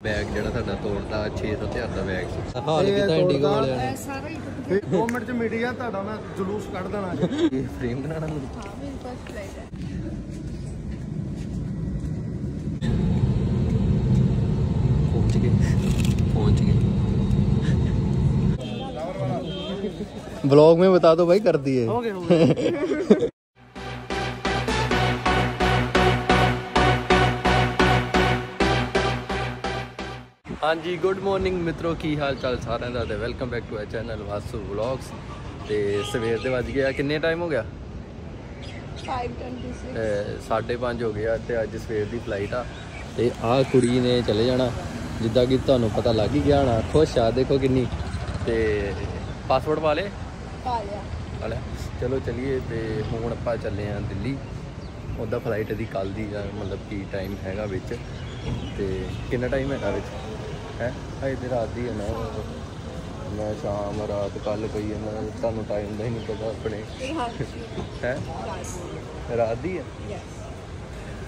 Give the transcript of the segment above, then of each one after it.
Bag ਜਿਹੜਾ ਸਾਡਾ ਤੋੜਦਾ 6000 ਦਾ bag ਸੀ ਹਾਲ ਕੀਤਾ ਇੰਡੀਗੋ ਵਾਲਿਆਂ ਨੇ ਸਾਰਾ ਹੀ ਟੁੱਟ ਫਿਰ 2 ਮਿੰਟ ਚ ਮੀਡੀਆ ਤੁਹਾਡਾ ਮੈਂ ਜਲੂਸ ਕੱਢ ਦੇਣਾ ਜੀ ਇਹ ਫਰੇਮ ਬਣਾਉਣਾ ਨੂੰ ਹਾਂ ਮੇਰੇ ਪਾਸ ਫਲਾਈਟ ਹੈ ਪਹੁੰਚ ਗਏ पहुंच गए ब्लॉग में बता दो भाई कर दिए ਹੋ ਗਏ ਹੋ ਗਏ ਹਾਂਜੀ ਗੁੱਡ ਮਾਰਨਿੰਗ ਮਿੱਤਰੋ ਕੀ ਹਾਲ ਚਾਲ ਸਾਰਿਆਂ ਦਾ ਤੇ welcome back to our channel Vasu vlogs ਤੇ ਸਵੇਰ ਦੇ ਵੱਜ ਗਿਆ ਕਿੰਨੇ ਟਾਈਮ ਹੋ ਗਿਆ? 526 5:30 ਹੋ ਗਿਆ ਤੇ ਅੱਜ ਸਵੇਰ ਦੀ ਫਲਾਈਟ ਆ। ਤੇ ਆਹ ਕੁੜੀ ਨੇ ਚਲੇ ਜਾਣਾ ਜਿੱਦਾਂ ਕਿ ਤੁਹਾਨੂੰ ਪਤਾ ਲੱਗ ਹੀ ਗਿਆ ਹੋਣਾ ਖੁਸ਼ ਆ ਦੇਖੋ ਕਿੰਨੀ। ਤੇ ਪਾਸਪੋਰਟ ਵਾਲੇ ਪਾ ਲਿਆ। ਵਾਲੇ ਚਲੋ ਚਲੀਏ ਤੇ ਹੁਣ ਆਪਾਂ ਚੱਲੇ ਆਂ ਦਿੱਲੀ। ਉਹਦਾ ਫਲਾਈਟ ਦੀ ਕੱਲ ਦੀ ਮਤਲਬ ਕੀ ਟਾਈਮ ਹੈਗਾ ਵਿੱਚ। ਤੇ ਕਿੰਨਾ ਟਾਈਮ ਹੈਗਾ ਵਿੱਚ? ਹੈ। ਅਜੇ ਤੇ ਰਾਤ ਦੀ ਹੈ ਨਾ। ਮੈਂ ਸ਼ਾਮ, ਰਾਤ ਕੱਲ ਪਈ ਹੈ ਨਾ। ਤੁਹਾਨੂੰ ਟਾਈਮ ਦਾ ਹੀ ਨਹੀਂ ਪਤਾ ਆਪਣੇ। ਹੈ। ਰਾਤ ਦੀ ਹੈ? ਯੈਸ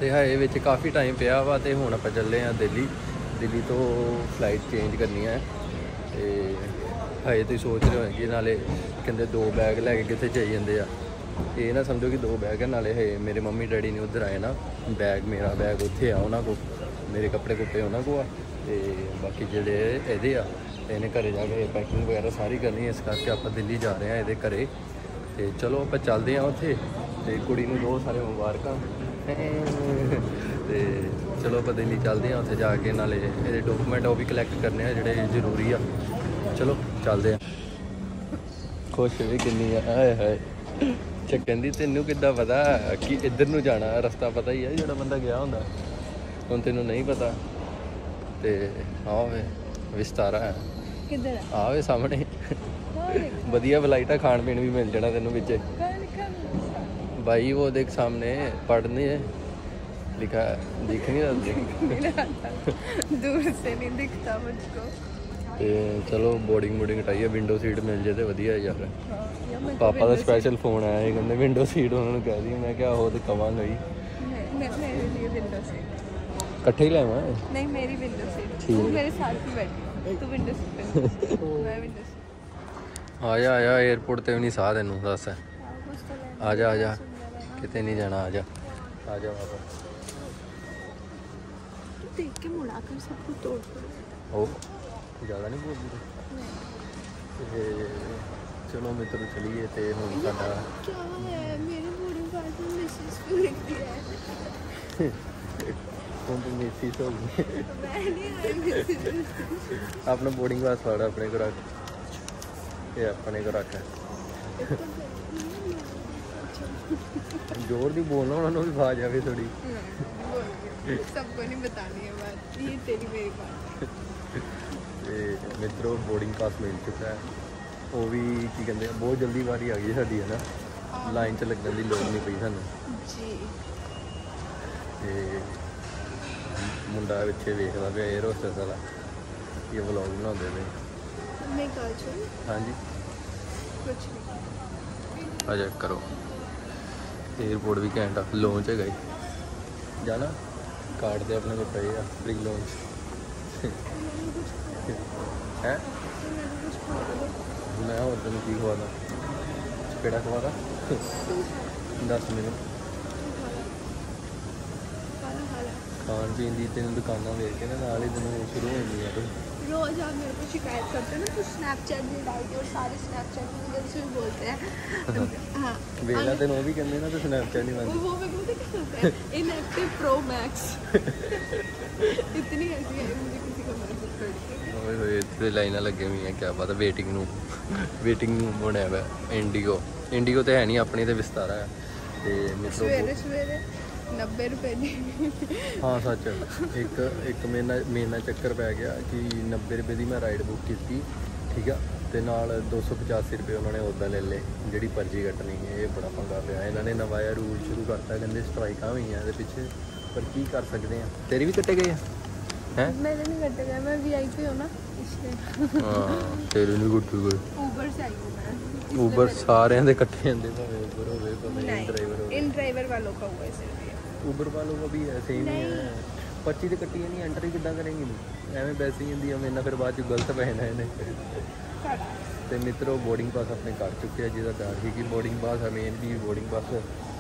ਤੇ ਹਾਏ, ਵਿੱਚ ਕਾਫੀ ਟਾਈਮ ਪਿਆ ਵਾ ਤੇ ਹੁਣ ਆਪਾਂ ਚੱਲੇ ਆ ਦਿੱਲੀ। ਦਿੱਲੀ ਤੋਂ ਫਲਾਈਟ ਚੇਂਜ ਕਰਨੀ ਹੈ। ਤੇ ਹਾਏ, ਤੁਸੀਂ ਸੋਚ ਰਹੇ ਹੋਗੇ ਨਾਲੇ ਕਹਿੰਦੇ ਦੋ ਬੈਗ ਲੈ ਕੇ ਕਿੱਥੇ ਜਾਈ ਜਾਂਦੇ ਆ। ਇਹ ਨਾ ਸਮਝੋ ਕਿ ਦੋ ਬੈਗ ਹੈ ਨਾਲੇ ਹੇ ਮੇਰੇ ਮੰਮੀ ਡੈਡੀ ਨੇ ਉੱਧਰ ਆਏ ਨਾ। ਬੈਗ ਮੇਰਾ ਬੈਗ ਉੱਥੇ ਆ ਉਹਨਾਂ ਕੋ ਮੇਰੇ ਕੱਪੜੇ ਕੁੱਪੇ ਉਹਨਾਂ ਕੋ ਆ। ਤੇ ਬਾਕੀ ਜਿਹੜੇ ਇਹਦੇ ਆ, ਇਹਨੇ ਘਰੇ ਜਾ ਕੇ ਪੈਕਿੰਗ ਵਗੈਰਾ ਸਾਰੀ ਕਰਨੀ ਹੈ, ਇਸ ਕਰਕੇ ਆਪਾਂ ਦਿੱਲੀ ਜਾ ਰਹੇ ਆ ਇਹਦੇ ਘਰੇ। ਤੇ ਚਲੋ ਆਪਾਂ ਚੱਲਦੇ ਆ ਉੱਥੇ, ਤੇ ਕੁੜੀ ਨੂੰ ਬਹੁਤ ਸਾਰੇ ਮੁਬਾਰਕਾਂ। ਤੇ ਚਲੋ ਆਪਾਂ ਦਿੱਲੀ ਚੱਲਦੇ ਆ ਉੱਥੇ ਜਾ ਕੇ, ਨਾਲੇ ਇਹਦੇ ਡਾਕੂਮੈਂਟ ਉਹ ਵੀ ਕਲੈਕਟ ਕਰਨੇ ਆ, ਜਿਹੜੇ ਜ਼ਰੂਰੀ ਆ। ਚਲੋ ਚੱਲਦੇ ਆ ਖੁਸ਼ ਵੀ ਕਿੰਨੀ ਆ ਹਾਏ ਹਾਏ। ਚੱਕ ਕਹਿੰਦੀ, ਤੈਨੂੰ ਕਿੱਦਾਂ ਪਤਾ ਕਿ ਇੱਧਰ ਨੂੰ ਜਾਣਾ? ਰਸਤਾ ਪਤਾ ਹੀ ਆ ਜਿਹੜਾ ਬੰਦਾ ਗਿਆ ਹੁੰਦਾ। ਹੁਣ ਤੈਨੂੰ ਨਹੀਂ ਪਤਾ। ਤੇ ਆਵੇ ਵਿਸਤਾਰਾ ਹੈ ਕਿੱਧਰ ਹੈ ਆਵੇ ਸਾਹਮਣੇ ਕੌਣ ਵਧੀਆ ਫਲਾਈਟ ਆ ਖਾਣ ਪੀਣ ਵੀ ਮਿਲ ਜਾਣਾ ਤੈਨੂੰ ਵਿੱਚ कौन लिखा भाई वो देख सामने पढ़ने है लिखा है दिख नहीं रहा मिला था दूर से नहीं दिखता मुझको ਤੇ ਚਲੋ ਬੋਰਡਿੰਗ ਬੋਰਡਿੰਗ ਹਟਾਈਏ ਵਿੰਡੋ ਸੀਟ ਮਿਲ ਜੇ ਤੇ ਵਧੀਆ ਯਾਰ हाँ या मैं ਪਾਪਾ ਦਾ ਸਪੈਸ਼ਲ ਫੋਨ ਆਇਆ ਸੀ ਕਹਿੰਦੇ ਵਿੰਡੋ ਸੀਟ ਉਹਨਾਂ ਨੂੰ ਕਹਿ ਦੀ ਮੈਂ ਕਿਹਾ ਉਹ ਤੇ ਕਵਾਂਗਾ ਹੀ मैं मैं- मेरे लिए विंडो सीट ਇਕੱਠੇ ਹੀ ਲੈ ਆਵਾਂ? ਨਹੀਂ ਮੇਰੀ ਵਿੰਡੋ ਸੀਟ ਤੂੰ ਮੇਰੇ ਸਾਥ ਹੀ ਬੈਠੀ ਤੂੰ ਵਿੰਡੋ ਸੀਟ ਮੈਂ ਵਿੰਡੋ ਸੀਟ ਆ ਜਾ ਆ ਜਾ 에어ਪੋਰਟ ਤੇ ਵੀ ਨਹੀਂ ਸਾਹ ਤੈਨੂੰ ਦੱਸ। ਆ ਜਾ ਆ ਜਾ ਕਿਤੇ ਨਹੀਂ ਜਾਣਾ ਆ ਜਾ ਆ ਜਾ ਬਾਬਾ ਤੂੰ? ਦੇਖ ਹੁਣ ਤੂੰ ਮੇਸੀ ਹੋ ਗਈ मैं नहीं आई मैसेज ਆਪਣਾ ਬੋਰਡਿੰਗ ਪਾਸ ਫੜ ਆਪਣੇ ਕੋਲ ਰੱਖ ਇਹ ਆਪਣੇ ਕੋਲ ਰੱਖ ਜ਼ੋਰ ਦੀ ਬੋਲਣਾ ਉਹਨਾਂ ਨੂੰ ਵੀ ਆਵਾਜ਼ ਆਵੇ ਥੋੜੀ सबको नहीं बतानी है बात ये तेरी मेरी बात है ਤੇ ਮਿੱਤਰੋ ਬੋਰਡਿੰਗ ਪਾਸ ਮਿਲ ਚੁੱਕਾ ਹੈ ਉਹ ਵੀ ਕੀ ਕਹਿੰਦੇ ਆ ਬਹੁਤ ਜਲਦੀ ਵਾਰੀ ਆ ਗਈ ਸਾਡੀ ਹੈ ਨਾ ਲਾਈਨ 'ਚ ਲੱਗਣ ਦੀ ਲੋੜ ਨਹੀਂ ਪਈ ਸਾਨੂੰ जी ਤੇ ਮੁੰਡਾ ਪਿੱਛੇ ਵੇਖਦਾ ਪਿਆ ਏਅਰ ਹੋਸਟਸ ਵਾਲਾ ਇਹ ਵਲੌਗ ਬਣਾਉਂਦੇ ਨੇ ਮੈਂ ਹਾਂਜੀ। ਕੁਝ ਨਹੀਂ। ਕਰੋ। ਏਅਰਪੋਰਟ ਵੀ ਘੈਂਟਾ ਲੌਂਚ ਹੈਗਾ ਜੀ। ਜਾਣਾ? ਕਾਰਡ ਤੇ ਆਪਣੇ ਕੋਲ ਪਏ ਆ ਪ੍ਰੀ ਲੌਂਚ ਹੈ? ਮੈਂ ਹੋਰ ਤੈਨੂੰ ਕੀ ਖਵਾਦਾ ਚਪੇੜਾ ਖਵਾਦਾ 10 ਮਿੰਟ ਖਾਣ ਪੀਣ ਦੀ ਤੈਨੂੰ ਦੁਕਾਨਾਂ ਵੇਖ ਕੇ ਨਾ ਨਾਲ ਹੀ ਤੈਨੂੰ ਸ਼ੁਰੂ ਹੋ ਜਾਂਦੀ ਆ रोज आप मेरे को शिकायत करते हो ना तो स्नैपचैट भी डालते हो और सारे स्नैपचैट में मुझे उसमें बोलते हैं हाँ ਵੇਲਾ ਤੈਨੂੰ ਉਹ ਵੀ ਕਹਿੰਦੇ ਨਾ ਤੇ ਸਨੈਪਚੈਟ ਨਹੀਂ वो- वो मेरे को पता क्या होता है इनएक्टिव प्रो मैक्स इतनी हंसी आई मुझे किसी का मैसेज करके ਬਣਦੀ ਓਏ ਹੋਏ ਇੱਥੇ ਤੇ ਲਾਈਨਾਂ ਲੱਗੀਆਂ ਹੋਈਆਂ ਕਿਆ ਬਾਤ ਹੈ ਵੇਟਿੰਗ ਨੂੰ ਵੇਟਿੰਗ ਨੂੰ ਬਣਿਆ ਹੋਇਆ ਇੰਡੀਗੋ ਇੰਡੀਗੋ ਤੇ ਹੈ ਨਹੀਂ ਆਪਣੀ ਤੇ ਵਿਸਤਾਰਾ ਹੈ। ਤੇ ਮਿੱਤਰੋ ਸਵੇਰੇ ਸਵੇਰੇ 90 ਰੁਪਏ ਦੀ। ਹਾਂ ਸੱਚ। ਇੱਕ ਇੱਕ ਮਹੀਨਾ ਮਹੀਨਾ ਚੱਕਰ ਪੈ ਗਿਆ ਕਿ 90 ਰੁਪਏ ਦੀ ਮੈਂ ਰਾਈਡ ਬੁੱਕ ਕੀਤੀ ਠੀਕ ਆ? ਤੇ ਨਾਲ 285 ਰੁਪਏ ਉਹਨਾਂ ਨੇ ਉਦਾਂ ਲੈ ਲਏ ਜਿਹੜੀ ਪਰਚੀ ਕੱਟਣੀ ਇਹ ਬੜਾ ਪੰਗਾ ਪਿਆ। ਇਹਨਾਂ ਨੇ ਨਵਾਂ ਰੂਲ ਸ਼ੁਰੂ ਕਰਤਾ ਕਹਿੰਦੇ ਸਟ੍ਰਾਈਕਾਂ ਹੋਈਆਂ ਇਹਦੇ ਪਿੱਛੇ ਪਰ ਕੀ ਕਰ ਸਕਦੇ ਆ? ਤੇਰੇ ਵੀ ਕੱਟੇ ਗਏ ਆ? ਹੈ? ਮੇਰੇ ਨਹੀਂ ਕੱਟੇ ਗਏ ਮੈਂ ਵੀਆਈਪੀ ਹਾਂ ਨਾ ਇਸ ਲਈ ਹਾਂ ਤੇਰੇ ਨਹੀਂ ਕੱਟੇ ਗਏ। ਉਬਰ ਚਾਹੀਏ ਉਬਰ ਸਾਰਿਆਂ ਦੇ ਇਕੱਠੇ ਹੁੰਦੇ ਭਾਵੇਂ ਉਬਰ ਹੋਵੇ ਭਾਵੇਂ ਇਨ ਡਰਾਈਵਰ ਹੋਵੇ। ਇਨ ਡਰਾਈਵਰ ਵਾਲੋ ਕਾ ਹੋਵੇ ਸਿਰਫ। उबर वालों का भी ऐसे ही नहीं है ਪਰਚੀ ਤੇ ਕੱਟੀ ਨਹੀਂ ਐਂਟਰੀ ਕਿੱਦਾਂ ਕਰੇਂਗੀ ਤੂੰ ਐਵੇਂ ਪੈਸੇ ਹੀ ਹੁੰਦੀ ਆ ਮੇਰੇ ਨਾਲ ਫਿਰ ਬਾਅਦ ਚ ਗਲਤ ਪੈਣਾ ਇਹਨੇ ਸਾਡਾ ਤੇ ਮਿੱਤਰੋ ਬੋਰਡਿੰਗ ਪਾਸ ਆਪਣੇ ਕਰ ਚੁੱਕੇ ਆ ਜਿਹਦਾ ਡਰ ਸੀ ਕਿ ਬੋਰਡਿੰਗ ਪਾਸ ਹੈ ਮੇਨ ਵੀ ਬੋਰਡਿੰਗ ਪਾਸ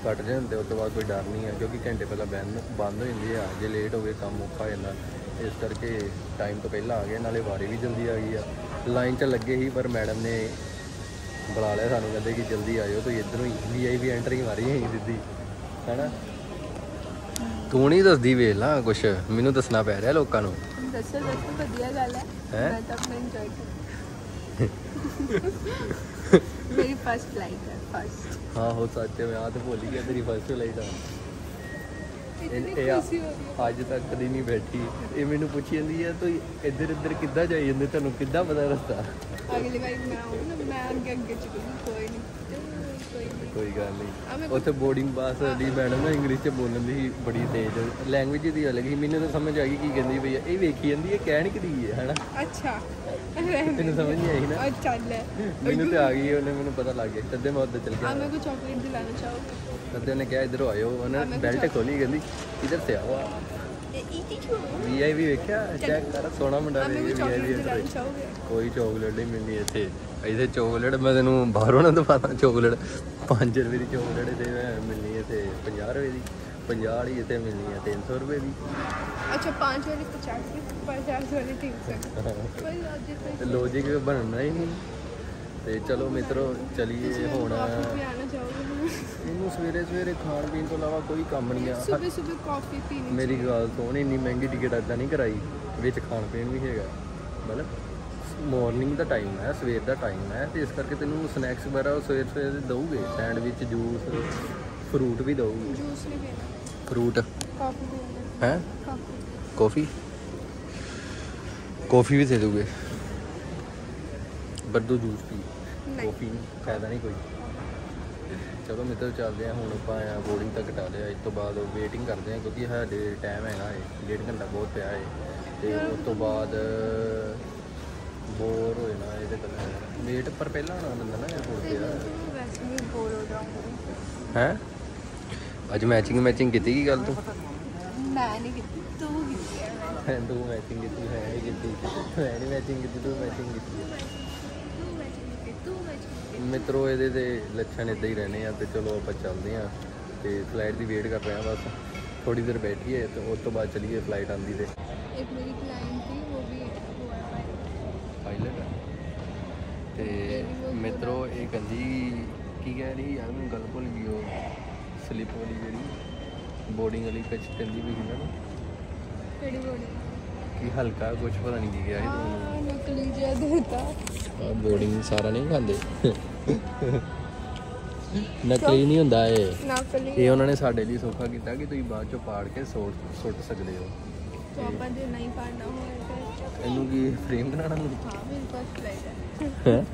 ਕੱਟ ਜਾਂਦੇ ਉਸ ਤੋਂ ਬਾਅਦ ਕੋਈ ਡਰ ਨਹੀਂ ਹੈ ਕਿਉਂਕਿ ਘੰਟੇ ਪਹਿਲਾਂ ਬੈਨ ਬੰਦ ਹੋ ਜਾਂਦੀ ਆ ਜੇ ਲੇਟ ਹੋ ਗਏ ਕੰਮ ਔਖਾ ਹੋ ਜਾਂਦਾ ਇਸ ਕਰਕੇ ਟਾਈਮ ਤੋਂ ਪਹਿਲਾਂ ਆ ਗਏ ਨਾਲੇ ਵਾਰੀ ਵੀ ਜਲਦੀ ਆ ਗਈ ਆ ਲਾਈਨ 'ਚ ਲੱਗੇ ਸੀ ਪਰ ਮੈਡਮ ਨੇ ਬੁਲਾ ਲਿਆ ਸਾਨੂੰ ਕਹਿੰਦੇ ਕਿ ਜਲਦੀ ਆਇਓ ਤੁਸੀਂ ਇੱਧਰੋਂ ਹੀ ਵੀਆਈਪੀ ਐਂਟਰੀ ਮਾਰੀ ਹੈ ਸਿੱਧੀ ਹੈਨਾ ਤੂੰ ਨਹੀਂ ਦੱਸਦੀ ਵੇਖ ਲਾ ਕੁਛ ਮੈਨੂੰ ਦੱਸਣਾ ਪੈ ਰਿਹਾ ਲੋਕਾਂ ਨੂੰ। ਦੱਸੋ ਦੱਸੋ ਵਧੀਆ ਗੱਲ ਹੈ? ਮੈਂ ਤਾਂ ਆਪਣਾ ਇੰਜੋਏ ਕਰ ਮੇਰੀ ਫਸਟ ਫਲਾਈਟ ਹੈ ਫਸਟ ਹਾਂ ਹੋ ਸੱਚ ਮੈਂ ਆ ਤੇ ਭੁੱਲ ਗਿਆ ਤੇਰੀ ਫਸਟ ਲਾਈਟ ਆ। ਇਹ ਅੱਜ ਤੱਕ ਕਦੀ ਨਹੀਂ ਬੈਠੀ। ਇਹ ਮੈਨੂੰ ਪੁੱਛੀ ਜਾਂਦੀ ਹੈ ਤੂੰ ਇੱਧਰ ਇੱਧਰ ਕਿੱਦਾਂ ਜਾਈ ਜਾਂਦੇ? ਤੁਹਾਨੂੰ ਕਿੱਦਾਂ ਪਤਾ ਰਸਤਾ? ਅਗਲੀ ਵਾਰ ਮੈਂ ਆਉਂ ਨਾ ਮੈਂ ਅੱਗੇ ਅੱਗੇ ਚੁੱਕੂਗੀ ਕੋਈ ਨਹੀਂ। ਕੋਈ ਗੱਲ ਨਹੀਂ ਉੱਥੇ ਬੋਰਡਿੰਗ ਪਾਸ ਦੀ ਮੈਡਮ ਨਾ ਇੰਗਲਿਸ਼ ਚ ਬੋਲਣ ਦੀ ਬੜੀ ਤੇਜ਼ ਲੈਂਗੁਏਜ ਦੀ ਅਲੱਗ ਹੀ ਮੈਨੂੰ ਤਾਂ ਸਮਝ ਆ ਗਈ ਕੀ ਕਹਿੰਦੀ ਪਈ ਆ। ਇਹ ਵੇਖੀ ਜਾਂਦੀ ਹੈ ਕਹਿਣ ਕਿਦੀ ਹੈ ਹਨਾ? ਅੱਛਾ। ਤੈਨੂੰ ਸਮਝ ਨਹੀਂ ਆਈ ਨਾ? ਅੱਛਾ ਲੈ ਮੈਨੂੰ ਤੇ ਆ ਗਈ ਉਹਨੇ ਮੈਨੂੰ ਪਤਾ ਲੱਗ ਗਿਆ। ਤਦੇ ਮੈਂ ਉੱਧਰ ਚਲ ਗਿਆ ਆ ਕੋ ਚਾਕਲੇਟ ਦਿਲਾਣਾ ਚਾਹੂੰ ਤਦੇ ਉਹਨੇ ਕਿਹਾ ਇਧਰ ਆਇਓ। ਉਹਨੇ ਬੈਲਟ ਖੋਲੀ ਕਹਿੰਦੀ ਇਧਰ ਤੇ ਆਓ ਵੀਆਈਪੀ ਵੇਖਿਆ? ਚੈੱਕ ਕਰ ਸੋਨਾ ਮੁੰਡਾ ਦੇ ਵੀਆਈਪੀ ਕੋਈ ਚਾਕਲੇਟ ਨਹੀਂ ਮਿਲਣੀ ਇੱਥੇ। ਇੱਥੇ ਚਾਕਲੇਟ ਮੈਂ ਤੈਨੂੰ ਬਾਹਰੋਂ ਨਾ ਦਵਾਦਾ ਚਾਕਲੇਟ ਪੰਜ ਰੁਪਏ ਦੀ ਚੋਕਲੇਟ ਤੇ ਮਿਲਣੀ ਹੈ ਤੇ 50 ਰੁਪਏ ਦੀ 50 ਵਾਲੀ ਤੇ ਮਿਲਣੀ ਹੈ 300 ਰੁਪਏ ਦੀ। ਅੱਛਾ 5 ਵਾਲੀ 50 ਦੀ 50 ਵਾਲੀ 300 ਲੌਜੀਕ ਬਣਨਾ ਹੀ ਨਹੀਂ। ਤੇ ਚਲੋ ਮਿੱਤਰੋ ਚਲੀਏ ਹੁਣ। ਇਹਨੂੰ ਸਵੇਰੇ ਸਵੇਰੇ ਖਾਣ ਪੀਣ ਤੋਂ ਇਲਾਵਾ ਕੋਈ ਕੰਮ ਨਹੀਂ ਆ। ਸਵੇਰੇ ਸਵੇਰੇ ਕਾਫੀ ਪੀਣੀ ਮੇਰੀ ਗੱਲ ਤੋਂ ਇੰਨੀ ਮਹਿੰਗੀ ਟਿਕਟ ਅੱਦਾ ਨਹੀਂ ਕਰਾਈ ਵਿੱਚ ਖਾਣ ਪੀਣ ਵੀ ਹੈਗਾ। ਮਤਲਬ ਮਾਰਨਿੰਗ ਦਾ ਟਾਈਮ ਹੈ ਸਵੇਰ ਦਾ ਟਾਈਮ ਹੈ ਤੇ ਇਸ ਕਰਕੇ ਤੈਨੂੰ ਸਨੈਕਸ ਵਗੈਰਾ ਉਹ ਸਵੇਰ ਸਵੇਰ ਦਊਗੇ ਸੈਂਡਵਿਚ ਜੂਸ ਫਰੂਟ ਵੀ ਦਊਗੇ। ਜੂਸ ਨਹੀਂ ਫਰੂਟ ਕਾਫੀ ਹੈ? ਕਾਫੀ ਕਾਫੀ ਵੀ ਦੇ ਦੋਗੇ ਬੱਦੂ ਜੂਸ ਵੀ ਕਾਫੀ ਫਾਇਦਾ ਨਹੀਂ ਕੋਈ। ਚਲੋ ਮਿੱਤਰ ਚੱਲਦੇ ਆ ਹੁਣ ਆਪਾਂ ਆ ਬੋਰਡਿੰਗ ਤੱਕ ਟਾ ਲਿਆ। ਇਸ ਤੋਂ ਬਾਅਦ ਉਹ ਵੇਟਿੰਗ ਕਰਦੇ ਆ ਕਿਉਂਕਿ ਸਾਡੇ ਟਾਈਮ ਹੈਗਾ ਏ। ਡੇਢ ਘੰਟਾ ਬਹੁਤ ਪਿਆ ਏ। ਤੇ ਉਸ ਤੋਂ ਬਾਅਦ ਬੋਰ ਹੋ ਜਾਣਾ ਇਹਦੇ ਕੋਲ ਲੇਟ ਪਰ ਪਹਿਲਾਂ ਆਉਣਾ ਪੈਂਦਾ ਨਾ ਬੋਰ ਹੋ ਜਾਉਂਗੀ ਹੈ? ਅੱਜ ਮੈਚਿੰਗ ਮੈਚਿੰਗ ਕੀਤੀ ਕੀ ਗੱਲ ਤੂੰ? ਮੈਂ ਨਹੀਂ ਕੀਤੀ ਤੂੰ ਕੀਤੀ ਹੈ ਤੂੰ ਮੈਚਿੰਗ ਕੀਤੀ ਹੈ ਨਹੀਂ ਕੀਤੀ। ਮੈਂ ਨਹੀਂ ਮੈਚਿੰਗ ਕੀਤੀ ਤੂੰ ਮੈਚਿੰਗ ਕੀਤੀ। ਮਿੱਤਰੋ ਇਹਦੇ ਦੇ ਲੱਛਣ ਇਦਾਂ ਹੀ ਰਹਿਣੇ ਆ ਤੇ ਚਲੋ ਆਪਾਂ ਚੱਲਦੇ ਆ ਤੇ ਫਲਾਈਟ ਦੀ ਵੇਟ ਕਰ ਰਹੇ ਆ ਬਸ। ਥੋੜੀ ਦੇਰ ਬੈਠੀਏ ਤੇ ਉਸ ਤੋਂ ਬਾਅਦ ਚਲੀਏ ਫਲਾਈਟ ਆਂਦੀ ਤੇ। ਇੱਕ ਮੇਰੀ ਕਲਾਇੰਟ ਸੀ ਉਹ ਵੀ ਮਿਲੇਗਾ ਤੇ ਮਿੱਤਰੋ ਇਹ ਗੰਦੀ ਕੀ ਕਹਿ ਰਹੀ? ਯਾਰ ਮੈਨੂੰ ਗੱਲ ਭੁੱਲ ਗਈ ਉਹ ਸਲਿੱਪ ਵਾਲੀ ਜਿਹੜੀ ਬੋਰਡਿੰਗ ਵਾਲੀ ਕੱਚ ਕੰਦੀ ਵੀ ਹੁੰਦਾ ਨਾ। ਕਿਹੜੀ ਬੋਰਡਿੰਗ ਕੀ ਹਲਕਾ ਕੁਝ ਪਤਾ ਨਹੀਂ ਕੀ ਗਿਆ ਇਹ ਨਕਲੀ ਜਿਹਾ ਦਿੱਤਾ। ਆ ਬੋਰਡਿੰਗ ਸਾਰਾ ਨਹੀਂ ਖਾਂਦੇ। ਨਕਲੀ ਨਹੀਂ ਹੁੰਦਾ ਇਹ। ਇਹ ਉਹਨਾਂ ਨੇ ਸਾਡੇ ਲਈ ਸੋਖਾ ਕੀਤਾ ਕਿ ਤੁਸੀਂ ਬਾਅਦ ਚੋਂ ਪਾੜ ਕੇ ਸੁੱਟ ਸਕਦੇ ਹੋ। ਤਾਂ ਆਪਾਂ ਜੇ ਨਹੀਂ ਪਾੜਨਾ ਹੋਵੇ ਇਹਨੂੰ ਕੀ ਫਰੇਮ ਬਣਾਉਣਾ ਨੂੰ ਹੈ।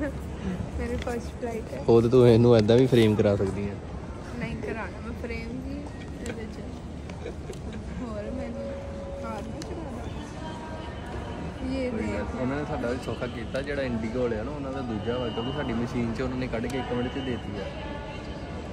ਮੇਰੀ ਫਸਟ ਫਲਾਈਟ ਹੈ। ਉਹ ਤੇ ਤੂੰ ਇਹਨੂੰ ਐਦਾਂ ਵੀ ਫਰੇਮ ਕਰਾ ਸਕਦੀ ਹੈ। ਨਹੀਂ ਕਰਾਣਾ ਮੈਂ ਫਰੇਮ ਜੀ ਇਹਦੇ ਚ। ਹੋਰ ਮੈਨੂੰ ਕਾਰ ਨਾ ਚੜਾਉਣਾ ਇਹ ਦੇ ਉਹਨਾਂ ਨੇ ਸਾਡਾ ਵੀ ਸੌਖਾ ਕੀਤਾ ਜਿਹੜਾ ਇੰਡੀਗੋ ਵਾਲਿਆ ਨਾ ਉਹਨਾਂ ਦਾ ਦੂਜਾ ਵਾ ਕਿਉਂਕਿ ਸਾਡੀ ਮਸ਼ੀਨ 'ਚ ਉਹਨਾਂ ਨੇ ਕੱਢ ਕੇ ਇੱਕ ਮਿੰਟ 'ਚ ਦੇਤੀ ਆ।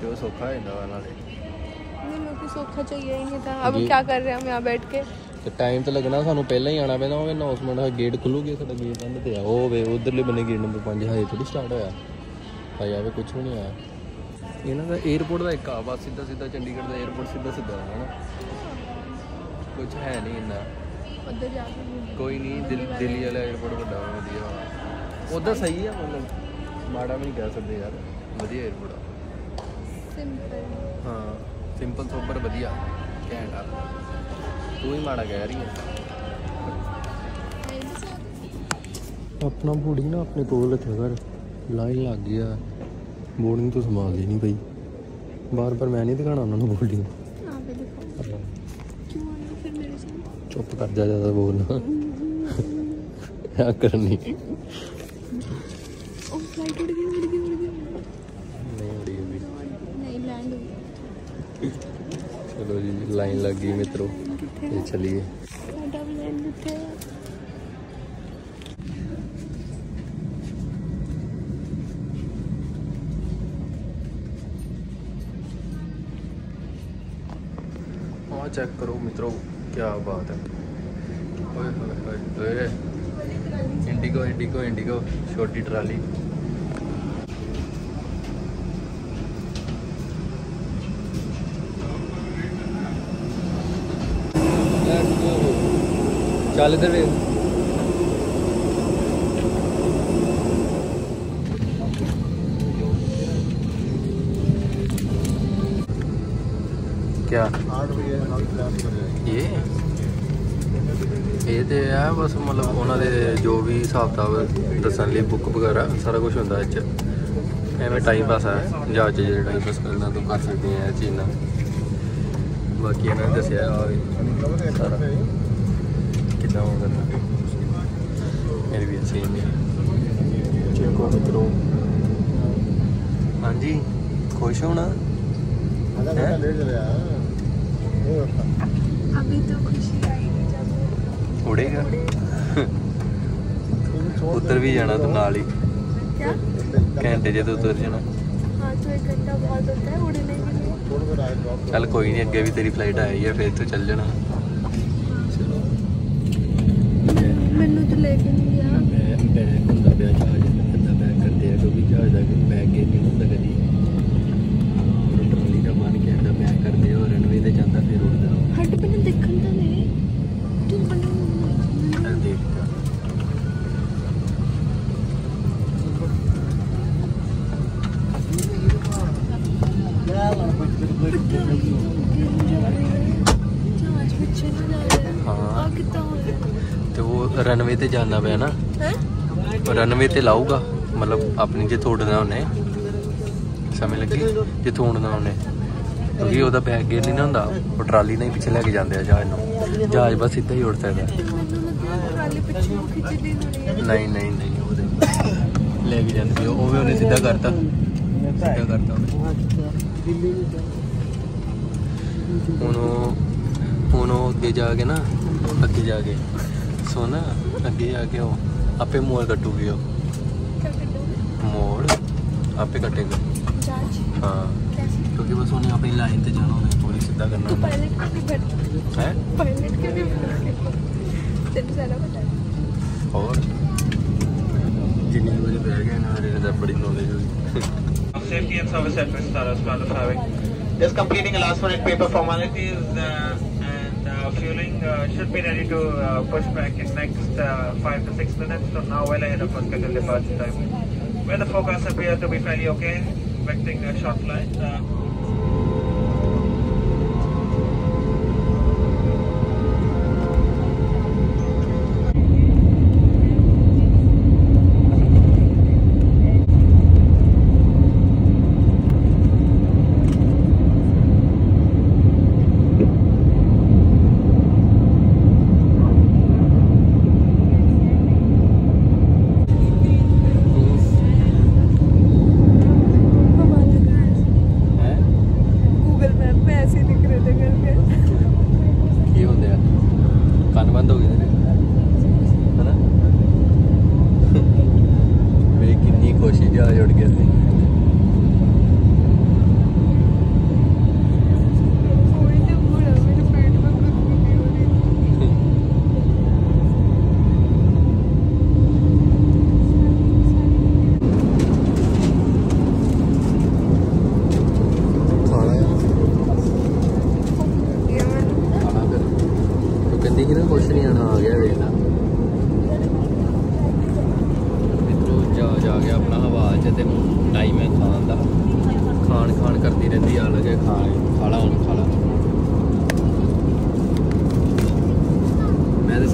ਤੇ ਉਹ ਸੌਖਾ ਹੋ ਜਾਂਦਾ ਉਹਨਾਂ ਦੇ ਨਹੀਂ ਮੈਨੂੰ ਕੋਈ ਸੌਖਾ ਚਾਹੀਏ ਹੀ ਨਹੀਂ ਤਾਂ। ਅਬ ਕੀ ਕਰ ਰਹੇ ਹਾਂ ਮੈਂ ਆ ਬੈਠ ਕੇ। ਤੇ ਟਾਈਮ ਤੇ ਲੱਗਣਾ ਸਾਨੂੰ ਪਹਿਲਾਂ ਹੀ ਆਣਾ ਪੈਂਦਾ ਉਹ ਅਨਾਉਂਸਮੈਂਟ ਹੋਇਆ ਗੇਟ ਖੁੱਲੂਗੇ ਸਾਡਾ ਗੇਟ ਬੰਦ ਤੇ ਆ। ਉਹ ਵੇ ਉਧਰਲੇ ਬੰਨੇ ਗੇਟ ਨੰਬਰ 5 ਹਜੇ ਥੋੜੀ ਸਟਾਰਟ ਹੋਇਆ। ਭਾਈ ਆਵੇ ਕੁਝ ਵੀ ਨਹੀਂ ਆਇਆ ਇਹਨਾਂ ਦਾ 에어ਪੋਰਟ ਦਾ ਇੱਕ ਆ ਬਸ ਸਿੱਧਾ ਸਿੱਧਾ ਚੰਡੀਗੜ੍ਹ ਦਾ 에어ਪੋਰਟ ਸਿੱਧਾ ਸਿੱਧਾ ਹੈ ਨਾ ਕੁਝ ਹੈ ਨਹੀਂ ਇੰਨਾ। ਉੱਧਰ ਜਾ ਕੇ ਕੋਈ ਨਹੀਂ ਦਿੱਲੀ ਵਾਲਾ 에어ਪੋਰਟ ਵੱਡਾ ਵਧੀਆ ਉੱਧਰ ਸਹੀ ਆ ਮਤਲਬ ਮਾੜਾ ਵੀ ਨਹੀਂ ਕਹਿ ਸਕਦੇ ਯਾਰ ਵਧੀਆ 에어ਪੋਰਟ ਆ। ਸਿੰਪਲ ਹਾਂ ਸਿੰਪਲ ਸੋਬਰ ਵਧੀਆ ਘੈਂਟ ਆ। ਤੂੰ ਹੀ ਮਾੜਾ ਕਹਿ ਰਹੀ ਹੈ। ਆਪਣਾ ਬੋੜੀ ਨਾ ਆਪਣੇ ਕੋਲ ਰੱਖਿਆ ਕਰ। ਲਾਈਨ ਲੱਗ ਗਿਆ। ਆ ਬੋਰਡਿੰਗ ਤੋਂ ਸੰਭਾਲਦੀ ਨਹੀਂ ਪਈ। ਬਾਰ-ਬਾਰ ਮੈਂ ਨਹੀਂ ਦਿਖਾਣਾ ਉਹਨਾਂ ਨੂੰ ਬੋਰਡਿੰਗ। ਚੁੱਪ ਕਰ ਜਾ ਜ਼ਿਆਦਾ ਬੋਲਣਾ ਆ ਕਰਨੀ। ਜੀ ਲਾਈਨ ਲੱਗ ਗਈ ਮਿੱਤਰੋ। ये चलिए। हाँ चेक करो मित्रों क्या बात है। इंडिगो इंडिगो इंडिगो छोटी ट्राली। ਇੰਡੀਗੋ ਇੰਡੀਗੋ ਛੋਟੀ ਟਰਾਲੀ ਚੱਲ ਇੱਧਰ ਵੇਖ क्या आठ बजे ਨਾਲ ਕਲਾਸ ਕਰ ਰਿਹਾ ਇਹ ਇਹ ਤੇ ਆ ਬਸ ਮਤਲਬ ਉਹਨਾਂ ਦੇ ਜੋ ਵੀ ਹਿਸਾਬ ਕਿਤਾਬ ਦੱਸਣ ਲਈ ਬੁੱਕ ਵਗੈਰਾ ਸਾਰਾ ਕੁਝ ਹੁੰਦਾ ਇਹ 'ਚ ਐਵੇਂ ਟਾਈਮ ਪਾਸ ਆ ਜਹਾਜ਼ 'ਚ ਜਿਹੜਾ ਟਾਈਮ ਪਾਸ ਕਰਨਾ ਤੂੰ ਕਰ ਸਕਦੇ ਆ ਇਹ ਚੀਜ਼ ਨਾਲ ਬਾਕੀ ਇਹਨਾਂ ਨੇ ਦੱਸਿਆ ਆ ਵੀ ਸਾਰਾ ਕਿੱਦਾਂ ਉਹ ਕਰਨਾ ਮੇਰੇ ਵੀ ਸੇਮ ਹੈ ਚੈੱਕੋ ਮਿੱਤਰੋ ਹਾਂਜੀ ਖੁਸ਼ ਹੋਣਾ ਆਜਾ ਬੇਟਾ ਲੈ ਚਲਿਆ ਇਹ ਉੱਠਾ अभी तो खुशी आएगी जब ਉੜੇਗਾ ਉੱਤਰ ਵੀ ਜਾਣਾ ਤੂੰ ਨਾਲ ਹੀ क्या ਘੰਟੇ ਜੇ ਤੂੰ ਉਤਰ ਜਾਣਾ हाँ तो एक घंटा बहुत होता है उड़ने के लिए ਥੋੜਾ ਫਿਰ ਆਏ ਡ੍ਰੌਪ ਚੱਲ ਕੋਈ ਨਹੀਂ ਅੱਗੇ ਵੀ ਤੇਰੀ ਫਲਾਈਟ ਆਈ ਹੈ ਰਨਵੇ ਤੇ ਜਾਣਾ ਪਿਆ ਨਾ। ਹੈ? ਰਨਵੇ ਤੇ ਲਾਊਗਾ ਮਤਲਬ ਆਪਣੀ ਜੇ ਤੋੜਨਾ ਉਹਨੇ। ਸਮਝ ਲੱਗੀ? ਜੇ ਤੋੜਨਾ ਉਹਨੇ। ਕਿਉਂਕਿ ਉਹਦਾ ਬੈਗ ਗੇਰ ਨਹੀਂ ਨਾ ਹੁੰਦਾ ਉਹ ਟਰਾਲੀ ਨਾਲ ਹੀ ਪਿੱਛੇ ਲੈ ਕੇ ਜਾਂਦੇ ਆ ਜਹਾਜ਼ ਨੂੰ। ਜਹਾਜ਼ ਬਸ ਸਿੱਧਾ ਹੀ ਉੱਡ ਸਕਦਾ। ਨਹੀਂ ਨਹੀਂ ਨਹੀਂ ਉਹਦੇ ਲੈ ਕੇ ਜਾਂਦੇ ਉਹ ਵੀ ਉਹਨੇ ਸਿੱਧਾ ਕਰਤਾ। ਸਿੱਧਾ ਕਰਤਾ ਉਹਨੇ। ਹੁਣ ਉਹ ਹੁਣ ਉਹ ਅੱਗੇ ਜਾ ਕੇ ਨਾ ਅੱਗੇ ਜਾ ਕੇ। ਸੋਨਾ ਅੱਗੇ ਜਾ ਕੇ ਉਹ ਆਪੇ ਮੋੜ ਕੱਟੂਗੀ ਉਹ क्या करना ਮੋੜ ਆਪੇ ਕੱਟੇਗਾ जहाज ਹਾਂ कैसे ਕਿਉਂਕਿ ਬਸ ਉਹਨੇ ਆਪਣੀ ਲਾਈਨ ਤੇ ਜਾਣਾ ਉਹਨੇ ਪੂਰੀ ਸਿੱਧਾ तू ਕਰਨਾ पायलट क्यों नहीं बनता ਹੈ पायलट क्यों नहीं बनता तेरे सारा पता है ਹੋਰ ਜਿੰਨੀ ਵਾਰੀ ਬਹਿ ਗਏ ਨਾ ਮੇਰੇ ਤਾਂ ਬੜੀ ਨੌਲੇਜ ਹੋਈ Safety and service administrator as part of having. Just completing a last minute paper formalities uh, and uh, fueling uh, should be ready to uh, push back in next uh, five to six minutes from now, well ahead of our scheduled departure time. Where the forecast appear to be fairly okay, expecting a short flight.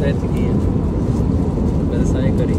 ਮੈਂ ਤਾਂ ਕੀ ਹੈ? ਮੈਂ ਸਾਰੇ ਕਰੀ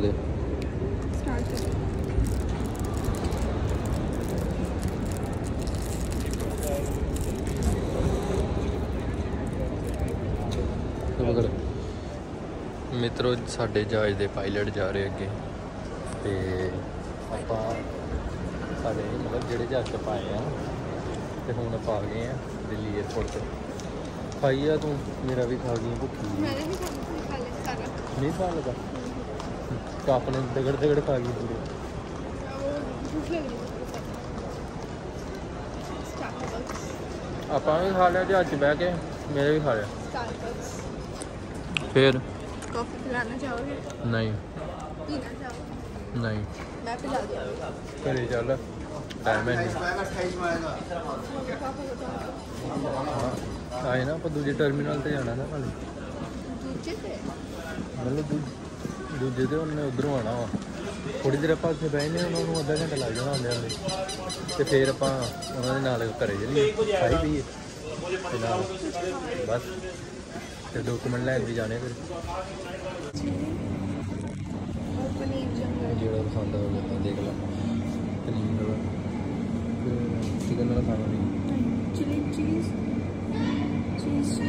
ਦੇ ਮਿੱਤਰੋ ਸਾਡੇ ਜਹਾਜ਼ ਦੇ ਪਾਇਲਟ ਜਾ ਰਹੇ ਅੱਗੇ। ਤੇ ਆਪਾਂ ਸਾਡੇ ਮਤਲਬ ਜਿਹੜੇ ਜਹਾਜ਼ 'ਚ ਪਾਏ ਆ ਤੇ ਹੁਣ ਆਪਾਂ ਆ ਗਏ ਆ ਦਿੱਲੀ 에ਅਰਪੋਰਟ ਤੇ। ਖਾਈ ਆ ਤੂੰ ਮੇਰਾ ਵੀ ਖਾ ਗਈ ਭੁੱਖੀ। ਮੈਂ ਵੀ ਖਾ ਲਈ ਸਾਰਾ। ਨਹੀਂ ਖਾ ਲਗਾ। ਕਾਪ ਨੇ ਦਗੜ ਦਗੜ ਖਾ ਗਈ ਪੂਰੀ ਆਪਾਂ ਵੀ ਖਾ ਲਿਆ ਜਹਾਜ਼ 'ਚ ਬਹਿ ਕੇ ਮੇਰੇ ਵੀ ਖਾ ਲਿਆ। ਸਟਾਰਬਕਸ ਫਿਰ? ਕਾਫੀ ਪਿਲਾਣਾ ਚਾਹੋਗੇ? ਨਹੀਂ। ਪੀਣਾ ਚਾਹੋਗੇ? ਨਹੀਂ। ਮੈਂ ਪਿਲਾ ਦਿਆਂਗਾ ਘਰੇ ਚੱਲ। ਟਾਈਮ ਹੈ ਨਹੀਂ ਆਏ ਨਾ ਆਪਾਂ ਦੂਜੇ ਟਰਮੀਨਲ ਤੇ ਜਾਣਾ ਨਾ ਹਾਲੇ ਦੂਜੇ ਤੇ? ਮਤਲਬ ਦੂਜੇ ਦੂਜੇ ਤੇ ਉਹਨੇ ਉਧਰੋਂ ਆਣਾ ਵਾ। ਥੋੜੀ ਦੇਰ ਆਪਾਂ ਇੱਥੇ ਬੈਠਨੇ ਉਹਨਾਂ ਨੂੰ ਅੱਧਾ ਘੰਟਾ ਲੱਗ ਜਾਣਾ ਆਉਂਦੇ ਆਉਂਦੇ ਤੇ ਫਿਰ ਆਪਾਂ ਉਹਨਾਂ ਦੇ ਨਾਲ ਘਰੇ ਜਲੀ ਖਾਈ ਪੀਏ ਤੇ ਨਾਲ ਬਸ। ਤੇ ਡਾਕੂਮੈਂਟ ਲੈ ਕੇ ਜਾਣੇ ਫਿਰ। ਜਿਹੜਾ ਪਸੰਦ ਆ ਗਿਆ ਦੇਖ ਲਾ। ਕਰੀਮ ਨਾਲ ਚਿਕਨ ਨਾਲ ਖਾਣਾ ਨਹੀਂ ਚਿਲੀ ਚੀਜ਼ ਚੀਜ਼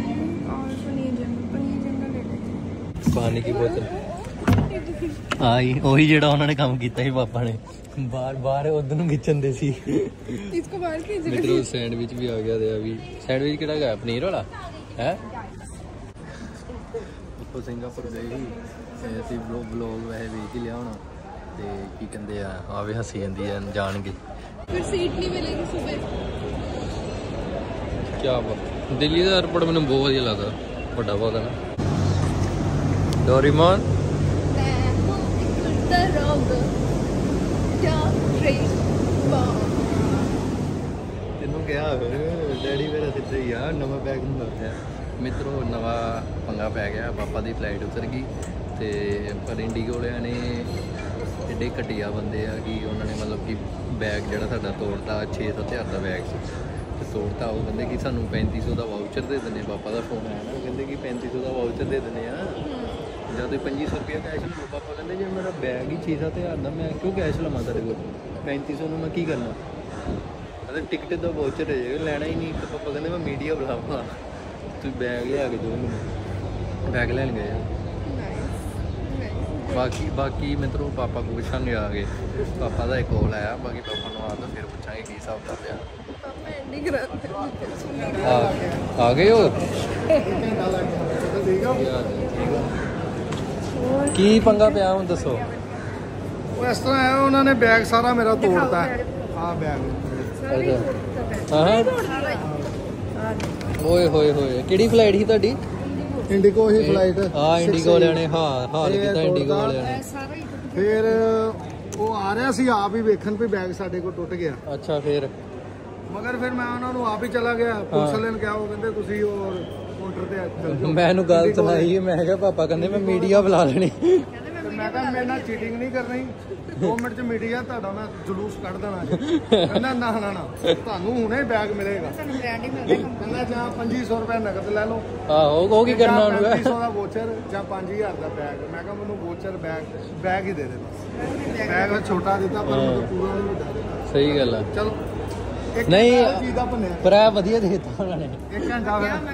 ਔਰ ਪਨੀਰ ਜੰਗਲ। ਪਨੀਰ ਜੰਗਲ ਲੈ ਲੈਂਦੇ ਪਾਣੀ ਦੀ ਬੋਤਲ? ਆਈ ਉਹੀ ਜਿਹੜਾ ਉਹਨਾਂ ਨੇ ਕੰਮ ਕੀਤਾ ਸੀ ਪਾਪਾ ਨੇ। ਬਾਰ ਬਾਰ ਉਧਰ ਨੂੰ ਖਿੱਚਣ ਦੇ ਸੀ। ਇਸ ਕੋ ਬਾਹਰ ਖਿੱਚ ਰਹੇ ਮਿੱਤਰੋ ਸੈਂਡਵਿਚ ਵੀ ਆ ਗਿਆ ਤੇ ਆ ਵੀ। ਸੈਂਡਵਿਚ ਕਿਹੜਾ ਹੈ ਪਨੀਰ ਵਾਲਾ? ਹੈ? ਉੱਪਰ ਸਿੰਗਾਪੁਰ ਗਏ ਸੀ। ਅਸੀਂ ਬਲੌਗ ਬਲੌਗ ਵੈਸੇ ਵੇਖ ਹੀ ਲਿਆ ਤੇ ਕੀ ਕਹਿੰਦੇ ਆ ਆਵੇ ਹੱਸੀ ਜਾਂਦੀ ਆ ਜਾਣਗੇ। ਫਿਰ ਸੀਟ ਨਹੀਂ ਮਿਲੇਗੀ ਸਵੇਰ। ਕੀ ਬਾਤ। ਦਿੱਲੀ ਦਾ 에어ਪੋਰਟ ਮੈਨੂੰ ਬਹੁਤ ਵਧੀਆ ਲੱਗਦਾ। ਵੱਡਾ ਬਹੁਤ ਹੈ ਨਾ। ਡੋਰੀਮੋਨ? the road ਤੈਨੂੰ ਕਿਹਾ ਫਿਰ ਡੈਡੀ ਮੇਰਾ ਸਿੱਧੇ ਹੀ ਆ, ਨਵਾਂ ਬੈਗ ਨੂੰ ਲੱਗਿਆ ਨਵਾਂ ਪੰਗਾ ਪੈ ਗਿਆ, ਪਾਪਾ ਦੀ ਫਲਾਈਟ ਉਤਰ ਗਈ ਤੇ ਪਰ ਇੰਡੀਗੋ ਵਾਲਿਆਂ ਨੇ ਐਡੇ ਘਟਿਆ ਬੰਦੇ ਆ ਕਿ ਉਹਨਾਂ ਨੇ ਮਤਲਬ ਕਿ ਬੈਗ ਜਿਹੜਾ ਸਾਡਾ ਤੋੜਤਾ 6-7000 ਦਾ ਬੈਗ ਸੀ। ਤੇ ਤੋੜਤਾ, ਉਹ ਕਹਿੰਦੇ ਕਿ ਸਾਨੂੰ 3500 ਦਾ ਵਾਊਚਰ ਦੇ ਦਿੰਦੇ, ਪਾਪਾ ਦਾ ਫੋਨ ਆਇਆ ਨਾ, ਕਹਿੰਦੇ ਕਿ 3500 ਦਾ ਵਾਊਚਰ ਦੇ ਦਿੰਦੇ ਆ। ਜਾਂ ਤੁਸੀਂ 2500 ਰੁਪਏ ਕੈਸ਼ ਲਓ ਪਾਪਾ ਕਹਿੰਦੇ ਜੇ ਮੇਰਾ ਬੈਗ ਹੀ 6-7000 ਦਾ ਮੈਂ ਕਿਉਂ ਕੈਸ਼ ਲਵਾਂ ਤੁਹਾਡੇ ਕੋਲ? 3500 ਨੂੰ ਮੈਂ ਕੀ ਕਰਨਾ? ਮਤਲਬ ਟਿਕਟ ਦਾ ਵਾਊਚਰ ਹੈ ਜੇ ਲੈਣਾ ਹੀ ਬੈਗ ਲੈਣ ਗਏ ਬਾਕੀ ਬਾਕੀ ਮਿੱਤਰੋ ਪਾਪਾ ਕੋ ਪੁੱਛਾਂਗੇ ਆ ਗਏ। ਪਾਪਾ ਦਾ ਇੱਕ ਕੋਲ ਬਾਕੀ ਪਾਪਾ ਨੂੰ ਆ ਤਾਂ ਫਿਰ ਪੁੱਛਾਂਗੇ ਕੀ ਹਿਸਾਬ ਦਾ ਪਿਆ ਆ ਗਏ ਹੋ ਆ ਠੀਕ ਆ। ਕੀ ਪੰਗਾ ਪਿਆ ਹੁਣ ਦੱਸੋ? ਉਹ ਇਸ ਤਰ੍ਹਾਂ ਹੈ ਉਹਨਾਂ ਨੇ ਬੈਗ ਸਾਰਾ ਮੇਰਾ ਤੋੜਤਾ। ਆ ਬੈਗ ਓਏ ਹੋਏ ਹੋਏ ਕਿਹੜੀ ਫਲਾਈਟ ਸੀ ਤੁਹਾਡੀ? ਇੰਡੀਗੋ ਹੀ ਫਲਾਈਟ ਹਾਂ ਇੰਡੀਗੋ ਲੈਣੇ ਹਾਂ ਹਾਲ ਕੀਤਾ ਇੰਡੀਗੋ ਵਾਲਿਆਂ ਨੇ। ਫਿਰ ਉਹ ਆ ਰਿਹਾ ਸੀ ਆਪ ਹੀ ਵੇਖਣ ਵੀ ਬੈਗ ਸਾਡੇ ਕੋਲ ਟੁੱਟ ਗਿਆ। ਅੱਛਾ ਫਿਰ? ਮਗਰ ਫਿਰ ਮੈਂ ਉਹਨਾਂ ਨੂੰ ਆਪ ਹੀ ਚਲਾ ਗਿਆ। ਪੁਲਿਸ ਵਾਲਿਆਂ ਕਿਹਾ ਉਹ ਕਹਿੰਦੇ ਤੁਸੀਂ ਉਹ ਉੱਧਰ ਤੇ ਮੈਂ ਇਹਨੂੰ ਗੱਲ ਸੁਣਾਈ ਮੈਂ ਕਿਹਾ ਪਾਪਾ ਕਹਿੰਦੇ ਮੈਂ ਮੀਡੀਆ ਬੁਲਾ ਲੈਣੀ। ਮੈਂ ਕਿਹਾ ਮੇਰੇ ਨਾਲ ਚੀਟਿੰਗ ਨਹੀਂ ਕਰਨੀ। 2 ਮਿੰਟ ਚ ਮੀਡੀਆ ਤੁਹਾਡਾ ਮੈਂ ਜਲੂਸ ਕੱਢ ਦੇਣਾ ਜੀ। ਕਹਿੰਦਾ ਨਾ ਨਾ ਨਾ ਤੁਹਾਨੂੰ ਹੁਣੇ ਬੈਗ ਮਿਲੇਗਾ। ਕਹਿੰਦਾ ਜਾਂ 2500 ਰੁਪਏ ਨਗਦ ਲੈ ਲਓ। ਆਹੋ ਉਹ ਕੀ ਕਰਨਾ ਉਹਨੂੰ 2500 ਦਾ ਵੋਚਰ ਜਾਂ 5000 ਦਾ ਬੈਗ ਮੈਂ ਕਿਹਾ ਮੈਨੂੰ ਵੋਚਰ ਬੈਗ ਬੈਗ ਹੀ ਦੇ ਦੇ ਬਸ। ਬੈਗ ਛੋਟਾ ਦਿੱਤਾ ਪਰ ਮੈਨੂੰ ਪੂਰਾ ਨਹੀਂ ਦਿੱਤਾ। ਸਹੀ ਗੱਲ ਆ। ਚਲੋ ਨਹੀਂ ਪਰ ਆ ਵਧੀਆ ਦੇਤਾ ਉਹਨਾਂ ਨੇ। ਇੱਕ ਘੰਟਾ ਹੋਇਆ ਮੈਂ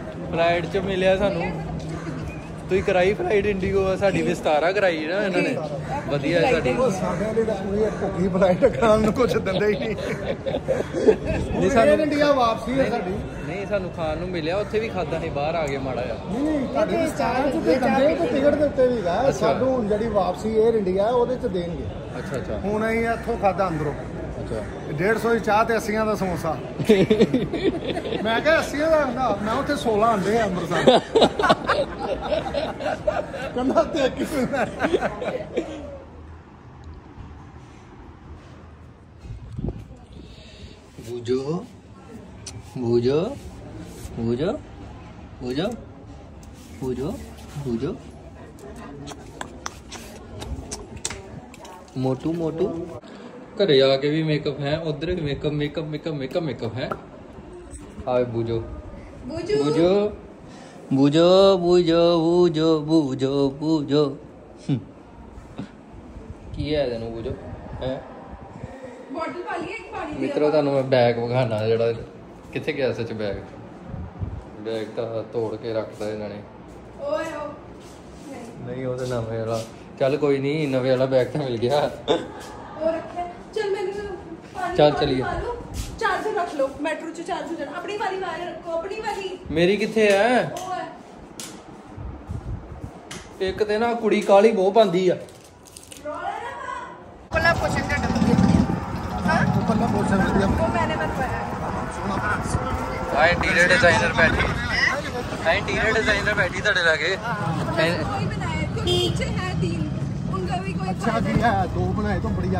ਫਲਾਈਟ 'ਚ ਮਿਲਿਆ ਸਾਨੂੰ। ਤੁਸੀਂ ਕਰਾਈ ਫਲਾਈਟ ਇੰਡੀਗੋ ਆ ਸਾਡੀ ਵਿਸਤਾਰਾ ਕਰਾਈ ਨਾ ਇਹਨਾਂ ਨੇ। ਵਧੀਆ ਹੈ ਸਾਡੀ। ਸਾਡੇ ਲਈ ਤਾਂ ਇੱਕ ਭੁੱਖੀ ਫਲਾਈਟ ਖਾਣ ਨੂੰ ਕੁਝ ਦਿੰਦੇ ਹੀ ਨਹੀਂ। ਨਹੀਂ ਸਾਨੂੰ ਇੰਡੀਆ ਵਾਪਸੀ ਹੈ ਸਾਡੀ। ਨਹੀਂ ਸਾਨੂੰ ਖਾਣ ਨੂੰ ਮਿਲਿਆ। ਉੱਥੇ ਵੀ ਖਾਦਾ ਨਹੀਂ ਬਾਹਰ ਆ ਗਏ ਮਾੜਾ ਜਿਹਾ। ਨਹੀਂ ਨਹੀਂ ਤੁਹਾਡੇ ਵਿਸਤਾਰਾ ਚ ਤੇ ਦਿੰਦੇ ਤੇ ਟਿਕਟ ਦੇ ਉੱਤੇ ਵੀ ਗਾ ਸਾਨੂੰ ਜਿਹੜੀ ਵਾਪਸੀ 에ਅਰ ਇੰਡੀਆ ਉਹਦੇ ਚ ਦੇਣਗੇ। ਅੱਛਾ ਅੱਛਾ। ਹੁਣ ਅਸੀਂ ਇੱਥੋਂ ਖਾਦਾ ਅੰਦਰੋਂ। ਅੱਛਾ 150 ਦੀ ਚਾਹ ਤੇ 80 ਦਾ ਸਮੋਸਾ। ਮੈਂ ਕਿਹਾ 80 ਦਾ ਹੁੰਦਾ ਮੈਂ ਉੱਥੇ 16 ਆਂਦੇ ਆ ਅੰਮ੍ਰਿਤਸਰ। ਕੰਨਾ ਤੇ ਕਿਸੇ ਨਾ ਬੂਜੋ ਬੂਜੋ ਬੂਜੋ ਬੂਜੋ ਬੂਜੋ ਬੂਜੋ। ਮੋਟੂ ਮੋਟੂ। ਘਰੇ ਆ ਕੇ ਵੀ ਮੇਕਅਪ ਹੈ ਉਧਰ ਵੀ makeup makeup makeup makeup makeup ਹੈ। ਆਵੇ ਬੂਜੋ। ਬੂਜੂ। ਬੂਜੋ। ਬੂਜੋ ਬੂਜੋ ਬੂਜੋ ਬੂਜੋ। ਕੀ ਹੈ ਤੈਨੂੰ ਬੂਜੋ? ਹੈ? ਬੋਟਲ ਪਾ ਲਈ ਇੱਕ ਪਾਣੀ ਦੀ ਮਿੱਤਰੋ ਤੁਹਾਨੂੰ ਮੈਂ ਬੈਗ ਵਿਖਾਣਾ ਜਿਹੜਾ ਕਿੱਥੇ ਗਿਆ ਸੱਚ ਬੈਗ ਬੈਗ ਤਾਂ ਤੋੜ ਕੇ ਰੱਖਦਾ ਇਹਨਾਂ ਨੇ। ਓਏ ਨਹੀਂ ਨਹੀਂ ਉਹਦੇ ਨਵੇਂ ਵਾਲਾ। ਚੱਲ ਕੋਈ ਨਹੀਂ ਨਵੇਂ ਵਾਲਾ ਬੈਗ ਤਾਂ ਮਿਲ ਗਿਆ। चल चलिए चार्जर रख लो मेट्रो च चार्जर अपनी वाली वायर रखो अपनी वाली मेरी ਕਿੱਥੇ ਐ ਇੱਕ ਤੇ ਨਾ ਕੁੜੀ ਕਾਲੀ ਬਹੁਤ ਪਾਉਂਦੀ ਆ ਪੱਲਾ ਪੋਸ਼ਨ ਦਾ ਡੱਬਾ ਹਾਂ ਪੱਲਾ ਪੋਸ਼ਨ ਦਾ ਡੱਬਾ ਮੈਨੇ ਬਣਵਾਇਆ ਆ ਇੰਟੀਰੀਅਰ ਡਿਜ਼ਾਈਨਰ ਬੈਠੀ ਹੈ ਇੰਟੀਰੀਅਰ ਡਿਜ਼ਾਈਨਰ ਬੈਠੀ ਤੁਹਾਡੇ ਲਾਗੇ ਕੋਈ ਬਣਾਇਆ ਤੇ ਨੀਚੇ ਹੈ ਤੀਨ उनका भी कोई अच्छा भी है दो बनाए तो बढ़िया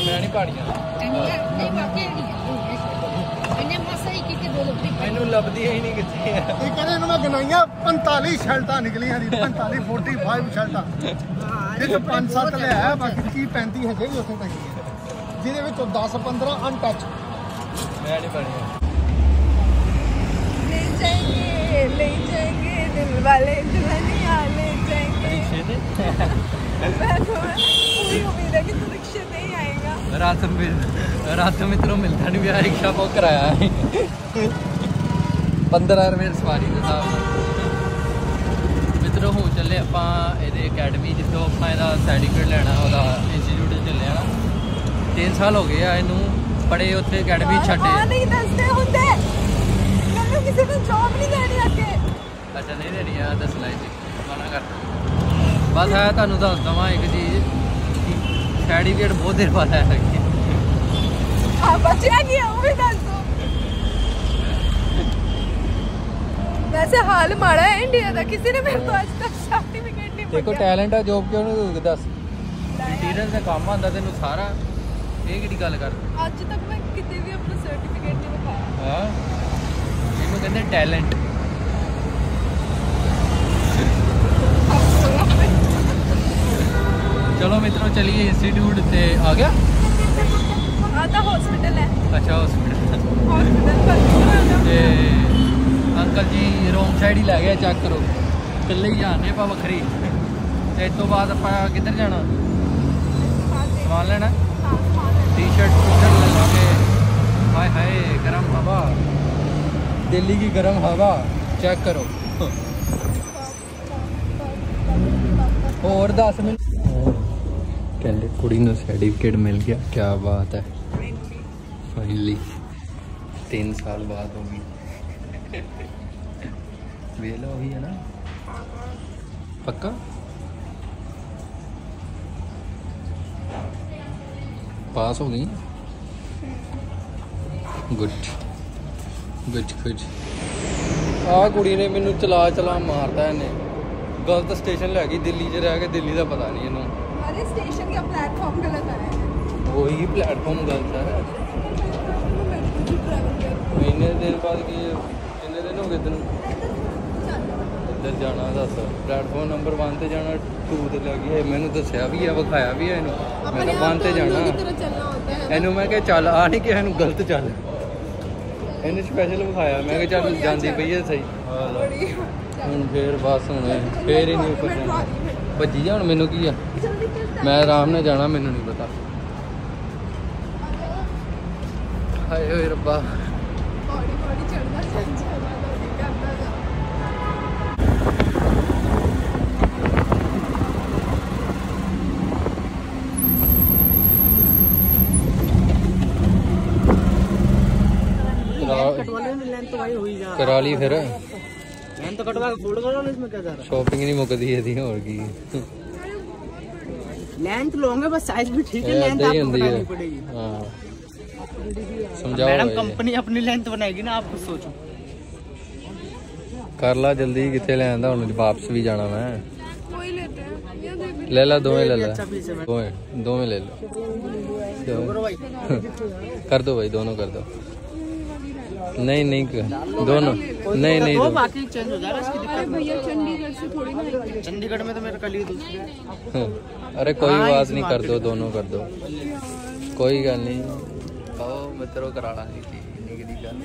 ਕਹਾਣੀਆਂ। ਨਹੀਂ ਵਾਕਿਆ ਨਹੀਂ ਇਹਨੇ ਮਸਾ ਹੀ ਕਿਤੇ ਦੋ ਲੱਭੀ ਮੈਨੂੰ ਲੱਭਦੀ ਹੀ ਨਹੀਂ ਕਿੱਥੇ ਹੈ ਇਹ ਕਹਿੰਦੇ ਇਹਨਾਂ ਮੈਂ ਗਨਾਈਆਂ 45 ਸ਼ਰਟਾਂ ਨਿਕਲੀਆਂ ਦੀ 45 45 ਸ਼ਰਟਾਂ ਇਹ ਤਾਂ 5-7 ਲੈ ਆ ਬਾਕੀ ਕੀ 35 ਹੈਗੇ ਹੀ ਉੱਥੇ ਤੱਕ ਜਿਹਦੇ ਵਿੱਚੋਂ 10-15 ਅਨਟੱਚ ਮੈਂ ਨਹੀਂ ਬਣਿਆ। ਲੈ ਜਾਏਗੇ ਲੈ ਜਾਏਗੇ ਦਿਲ ਵਾਲੇ ਦੁਨੀਆ ਲੈ ਜਾਏਗੇ। मैं तो पूरी उम्मीद है कि तू रिक्शे में ही आएगा ਰਾਤ ਮਿਲ ਰਾਤ ਮਿੱਤਰੋਂ ਮਿਲਦਾ ਨਹੀਂ ਪਿਆ ਰਿਕਸ਼ਾ ਬੁੱਕ ਕਰਾਇਆ ਹੈ 15 ਰੁਪਏ ਸਵਾਰੀ ਦੇ ਹਿਸਾਬ ਨਾਲ ਮਿੱਤਰੋ ਹੁਣ ਚੱਲੇ ਆਪਾਂ ਇਹਦੇ ਅਕੈਡਮੀ ਜਿੱਥੋਂ ਆਪਾਂ ਇਹਦਾ ਸਰਟੀਫਿਕੇਟ ਲੈਣਾ ਉਹਦਾ ਇੰਸਟੀਚਿਊਟ ਚੱਲੇ ਆ 3 ਸਾਲ ਹੋ ਗਏ ਆ ਇਹਨੂੰ ਪੜੇ ਉੱਥੇ ਅਕੈਡਮੀ ਹਾਂ ਛੱਡੇ ਨਹੀਂ ਦੱਸਦੇ ਹੁੰਦੇ ਮੈਨੂੰ ਕਿਸੇ ਨੂੰ ਜੌਬ ਨਹੀਂ ਦੇਣੀ ਅੱਗੇ ਅੱਛਾ ਨਹੀਂ ਦੇਣੀ ਆ ਦੱਸ ਲੈ ਜੀ ਮਨਾ ਕਰ ਬਸ ਆ ਤੁਹਾਨੂੰ ਦੱਸ ਦਵਾਂ ਇੱਕ ਚੀਜ਼ ਸਰਟੀਫਿਕੇਟ ਬਹੁਤ ਦੇਰ ਬਾਅਦ ਆਇਆ ਹੈ ਆ ਬਚਿਆ ਕੀ ਉਹ ਵੀ ਦੱਸ ਦੋ। ਵੈਸੇ ਹਾਲ ਮਾੜਾ ਹੈ ਇੰਡੀਆ ਦਾ ਕਿਸੇ ਨੇ ਮੇਰੇ ਤੋਂ ਅੱਜ ਤੱਕ ਸਰਟੀਫਿਕੇਟ ਨਹੀਂ ਦੇਖੋ ਟੈਲੈਂਟ ਆ ਜੋਬ ਕਿਉਂ ਨਹੀਂ ਦੱਸ। ਇੰਟੀਰੀਅਰ ਦਾ ਕੰਮ ਆਉਂਦਾ ਤੈਨੂੰ ਸਾਰਾ ਇਹ ਕਿਹੜੀ ਗੱਲ ਕਰ ਅੱਜ ਤੱਕ ਮੈਂ ਕਿਤੇ ਵੀ ਆਪਣਾ ਸਰਟੀਫਿਕੇਟ ਨਹੀਂ ਵਿਖਾਇਆ। ਹਾਂ? ਇਹਨੂੰ ਕਹਿੰਦੇ ਟੈਲੈਂਟ ਚਲੋ ਮਿੱਤਰੋ ਚਲੀਏ ਇੰਸਟੀਟਿਊਟ ਤੇ ਆ ਗਿਆ? ਆ ਹਸਪੀਟਲ ਹੈ। ਅੱਛਾ ਹਸਪੀਟਲ ਹਸਪੀਟਲ ਤੇ ਅੰਕਲ ਜੀ ਰੋਂਗ ਸਾਈਡ ਹੀ ਲੈ ਗਿਆ ਚੈੱਕ ਕਰੋ। ਇਕੱਲੇ ਹੀ ਜਾਣੇ ਆਪਾਂ ਵੱਖਰੀ। ਤੇ ਇਸ ਤੋਂ ਬਾਅਦ ਆਪਾਂ ਕਿੱਧਰ ਜਾਣਾ? ਸਮਾਨ ਲੈਣਾ? ਟੀ-ਸ਼ਰਟ ਟੀ-ਸ਼ਰਟ ਲੈ ਲਾਂਗੇ। ਹਾਏ ਹਾਏ ਗਰਮ ਹਵਾ। ਦਿੱਲੀ ਦੀ ਗਰਮ ਹਵਾ। ਚੈੱਕ ਕਰੋ। ਹੋਰ 10 ਮਿੰਟ ਕਹਿੰਦੇ ਕੁੜੀ ਨੂੰ ਸਰਟੀਫਿਕੇਟ ਮਿਲ ਗਿਆ ਕੀ ਬਾਤ ਹੈ ਫਾਈਨਲੀ 3 ਸਾਲ ਬਾਅਦ ਹੋ ਗਈ ਵੇਲਾ ਉਹੀ ਹੈ ਨਾ ਪੱਕਾ ਪਾਸ ਹੋ ਗਈ ਗੁੱਡ ਗੁੱਡ ਗੁੱਡ ਆ ਕੁੜੀ ਨੇ ਮੈਨੂੰ ਚਲਾ ਚਲਾ ਮਾਰਦਾ ਇਹਨੇ ਗਲਤ ਸਟੇਸ਼ਨ ਲੈ ਗਈ ਦਿੱਲੀ 'ਚ ਰਹਿ ਕੇ ਦਿੱਲੀ ਦਾ ਪਤਾ ਨਹੀਂ ਇਹਨੂੰ अरे स्टेशन का प्लेटफॉर्म गलत है ਉਹੀ ਪਲੇਟਫਾਰਮ ਗਲਤ ਹੈ ਮਹੀਨੇ ਦਿਨ ਬਾਅਦ ਕੀ ਕਿੰਨੇ ਦਿਨ ਹੋ ਗਏ ਤੈਨੂੰ ਇੱਧਰ ਜਾਣਾ ਦੱਸ ਪਲੇਟਫਾਰਮ ਨੰਬਰ 1 ਤੇ ਜਾਣਾ 2 ਤੇ ਲੱਗੀ ਹੈ ਮੈਨੂੰ ਦੱਸਿਆ ਵੀ ਹੈ ਵਿਖਾਇਆ ਵੀ ਹੈ ਇਹਨੂੰ ਮੈਂ ਤਾਂ 1 ਤੇ ਜਾਣਾ चलना होता है ਇਹਨੂੰ ਮੈਂ ਕਿਹਾ ਚੱਲ ਆ ਨਹੀਂ ਕਿਹਾ ਇਹਨੂੰ ਗਲਤ ਚੱਲ ਇਹਨੇ ਸਪੈਸ਼ਲ ਵਿਖਾਇਆ ਮੈਂ ਕਿਹਾ ਚੱਲ ਜਾਂਦੀ ਪਈ ਹੈ ਸਹੀ बड़ी ਹੁਣ ਫੇਰ ਬਸ ਹੁਣ ਫੇਰ ਹੀ ਨਹੀਂ ਉੱਪਰ ਜਾਣਾ ਭੱਜੀ ਜਾ ਹੁਣ ਮੈਨੂੰ ਕੀ ਆ जल्दी चलता ਮੈਂ ਆਰਾਮ ਨਾਲ ਜਾਣਾ ਮੈਨੂੰ ਨਹੀਂ ਪਤਾ। ਹਾਏ ਓਏ ਰੱਬਾ। ਬੋੜੀ ਬੋੜੀ ਚੜਦਾ ਚੜਦਾ ਕਰਾ ਲਈ ਫਿਰ। ਮੈਂ ਤਾਂ ਕਟਵਾ ਫੂਡ ਕਰਾ ਲਈ ਇਸ ਵਿੱਚ ਕੀ ਜਾ ਰਹਾ? ਸ਼ਾਪਿੰਗ ਨਹੀਂ ਮੁੱਕਦੀ ਇਹਦੀ ਹੋਰ ਕੀ। है लेंथ लोगे बस साइज भी ठीक है ਇਹ लेंथ ਏਦਾਂ ਹੀ आपको ਹੁੰਦੀ बतानी ਹੈ पड़ेगी ਹਾਂ ਸਮਝਾਓ मैडम ਇਹ। कंपनी अपनी लेंथ बनाएगी ना आप खुद सोचो ਕਰ ਲਾ ਜਲਦੀ ਕਿੱਥੇ ਲੈ ਆਂਦਾ ਹੁਣ ਵਾਪਸ ਵੀ ਜਾਣਾ ਮੈਂ वही लेते हैं ये देख ਲੈ ਲੈ ਦੋਵੇਂ ਲੈ ਲੈ अच्छा पीस है ਦੋਵੇਂ ਦੋਵੇਂ ਲੈ ਲੈ करो भाई कर दो भाई दोनों कर दो नहीं नहीं कर- दोनों नहीं नहीं तो दो बाकी चेंज हो जाएगा इसकी अरे भैया चंडीगढ़ से थोड़ी ना आएगी। दिक्कत चंडीगढ़ में तो मेरे कल ही दूसरी है हाँ, अरे कोई हाँ, बात इसी नहीं कर दो market दोनों कर दो कोई गल नहीं आओ मित्रों करा लांगे की निकली गल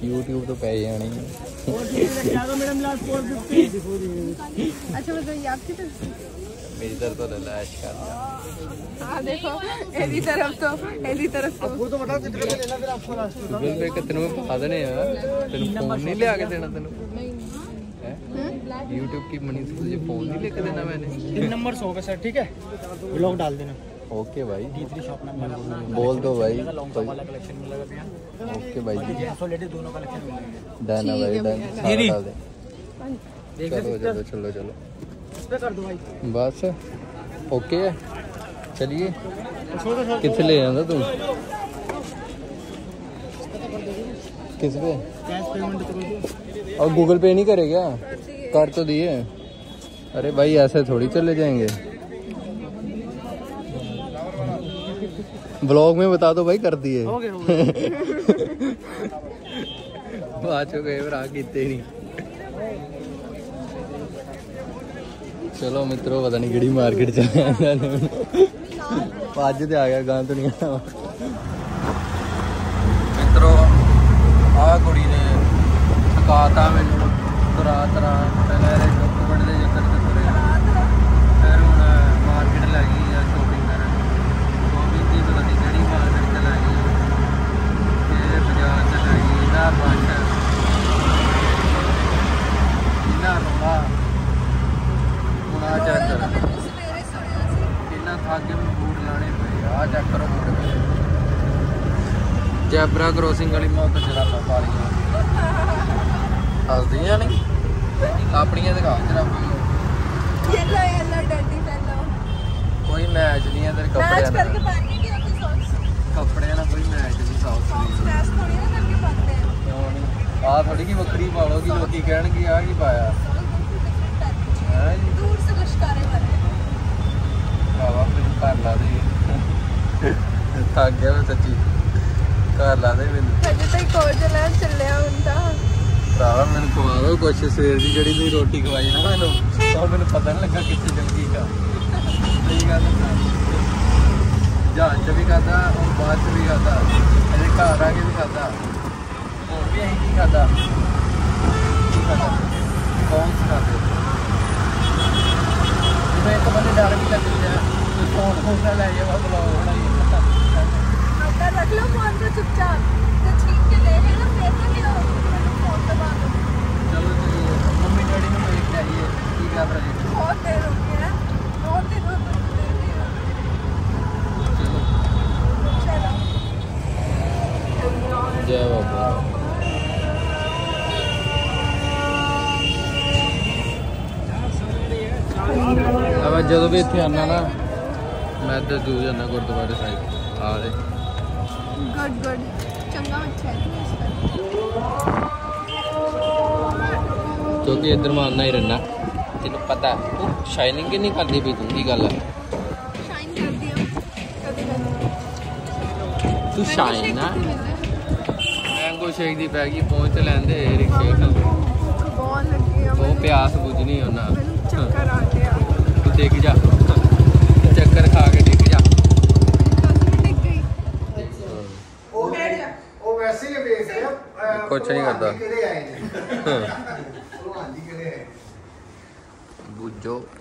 YouTube तो पै जानी मैडम लास्ट फोर फिफ्टी अच्छा बताइए आपकी तरफ मेरी तरफ़ तो लला ऐश कर हाँ देखो एदी तरफ़ तो एदी तरफ़ तो। वो तो बताओ कितने का लेना फिर आपको लास्ट गूगल पे कितने में पा देने यार। तेन फ़ोन नहीं ले आके देना तेन YouTube की मनी से तुझे फ़ोन नहीं लेके देना मैंने। तीन नंबर सौ का सर ठीक है? ब्लॉग डाल देना। ओके भाई। तीसरी शॉप नंबर बोल दो भाई। वाला कलेक्शन मिलेगा भैया। ओके भाई। जी सौ लेटे दोनों कलेक्शन मिलेंगे डन है भाई डन। सारा डाल देख चलो चलो चलो। बस ओके है। चलिए। कितने ले जाना तू किस पे? और गूगल पे नहीं करे क्या? कर तो दिए। अरे भाई ऐसे थोड़ी चले जाएँगे। ब्लॉग में बता दो भाई कर दिए। हो गए हो ਚਲੋ ਮਿੱਤਰੋ, ਪਤਾ ਨਹੀਂ ਕਿਹੜੀ ਮਾਰਕੀਟ ਚ ਆਇਆ ਇਹਨਾਂ ਅੱਜ ਤੇ ਆ ਗਿਆ ਗਾਂ ਦੁਨੀਆ ਮਿੱਤਰੋ, ਆਹ ਕੁੜੀ ਨੇ ਥਕਾਤਾ ਮੈਨੂੰ ਤੁਰਾ ਤੁਰਾ ਪਹਿਲਾਂ ਇਹਦੇ ਡਾਕੂਮੈਂਟ ਦੇ ਚੱਕਰ ਖਾਓ ਕੁਛ ਸਵੇਰ ਦੀ ਜਿਹੜੀ ਤੁਸੀਂ ਰੋਟੀ ਖਵਾਈ ਨਾ ਮੈਨੂੰ ਤਾਂ ਮੈਨੂੰ ਪਤਾ ਨਹੀਂ ਲੱਗਾ ਕਿੱਥੇ ਚਲ ਗਈ ਕਾ ਸਹੀ ਗੱਲ ਹੈ ਜਾਨ ਚ ਵੀ ਖਾਦਾ ਹੁਣ ਬਾਅਦ ਚ ਵੀ ਖਾਦਾ ਅਜੇ ਘਰ ਆ ਕੇ ਵੀ ਖਾਦਾ ਹੋਰ ਵੀ ਅਸੀਂ ਕੀ ਖਾਦਾ ਕੀ ਖਾਦਾ ਕੌਣ ਖਾਦੇ ਜਿਵੇਂ ਇੱਕ ਬੰਦੇ ਡਰ ਵੀ ਕਰਦੇ ਆ ਤੇ ਫੋਨ ਫੋਨ ਲੈ ਜਾਵਾ ਬੁਲਾਓ ਹੁਣ ਇਹ ਰੱਖ ਲਓ ਫੋਨ ਤੇ ਚੁੱਪਚਾਪ। ਤੇ ਠੀਕ ਕੇ ਲੈ ਹੈ ਨਾ गाड़ी में बैठ जाइए ये क्या बहुत देर हो जय बाबा अब जो भी इतने आना ना, मैं तो ज़रूर जाना गुरुद्वारे साहिब आ रहे। Good good. चंगा अच्छा है ਕਿਉਂਕਿ ਇੱਧਰ ਮੈਂ ਆਉਣਾ ਹੀ ਰਹਿਣਾ ਤੈਨੂੰ ਪਤਾ ਉਹ ਸ਼ਾਈਨਿੰਗ ਨਹੀਂ ਕਰਦੀ ਵੀ ਤੂੰ ਕੀ ਗੱਲ ਹੈ ਸ਼ਾਈਨ ਕਰਦੀ ਆ। ਕਦੇ ਤੂੰ ਸ਼ਾਈਨ ਨਾ। ਮੈਂਗੋ ਸ਼ੇਕ ਦੀ ਪੈ ਗਈ ਪਹੁੰਚ ਲੈਂਦੇ ਰਿਕਸ਼ੇ ਨਾਲ ਪਿਆਸ ਬੁਝਣੀ ਉਹਨਾਂ ਚੱਕਰ ਆ ਗਿਆ। ਤੂੰ ਦੇਖ ਜਾ। ਚੱਕਰ ਖਾ ਕੇ yo